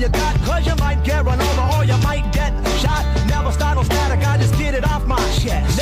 you got, cause you might get run over or you might get shot. Never start no static, I just get it off my chest.